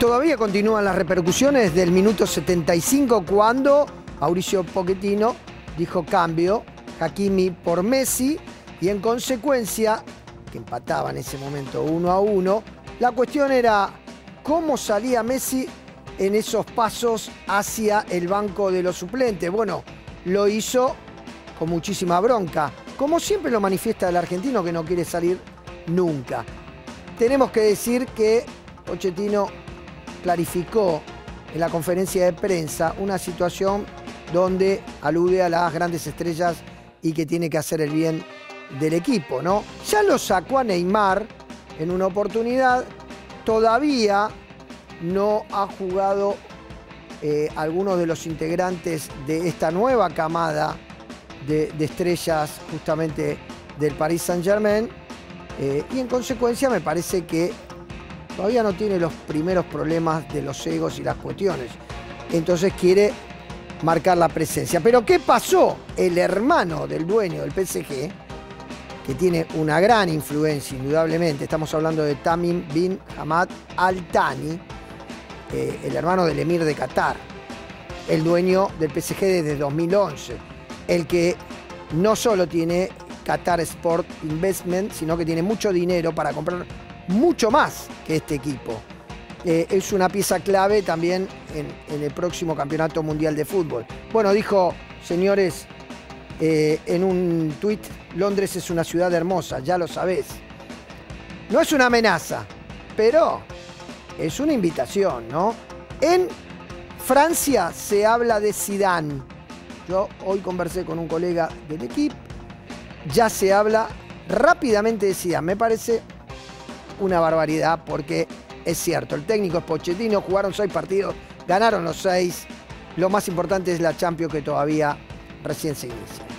Todavía continúan las repercusiones del minuto 75 cuando Mauricio Pochettino dijo cambio Hakimi por Messi y en consecuencia, que empataba en ese momento uno a uno, la cuestión era cómo salía Messi en esos pasos hacia el banco de los suplentes. Bueno, lo hizo con muchísima bronca, como siempre lo manifiesta el argentino que no quiere salir nunca. Tenemos que decir que Pochettino clarificó en la conferencia de prensa una situación donde alude a las grandes estrellas y que tiene que hacer el bien del equipo, ¿no? Ya lo sacó a Neymar en una oportunidad, todavía no ha jugado eh, algunos de los integrantes de esta nueva camada de, estrellas justamente del Paris Saint Germain eh, y en consecuencia me parece que todavía no tiene los primeros problemas de los egos y las cuestiones. Entonces quiere marcar la presencia. Pero ¿qué pasó? El hermano del dueño del PSG, que tiene una gran influencia indudablemente, estamos hablando de Tamim bin Hamad Al Thani, eh, el hermano del emir de Qatar, el dueño del PSG desde 2011, el que no solo tiene Qatar Sport Investment, sino que tiene mucho dinero para comprar mucho más que este equipo. Eh, es una pieza clave también en, el próximo Campeonato Mundial de Fútbol. Bueno, dijo, señores, eh, en un tuit, Londres es una ciudad hermosa, ya lo sabés. No es una amenaza, pero es una invitación, ¿no? En Francia se habla de Zidane. Yo hoy conversé con un colega del equipo, ya se habla rápidamente de Zidane. Me parece una barbaridad porque es cierto, el técnico es Pochettino, jugaron seis partidos, ganaron los seis. Lo más importante es la Champions que todavía recién se inicia.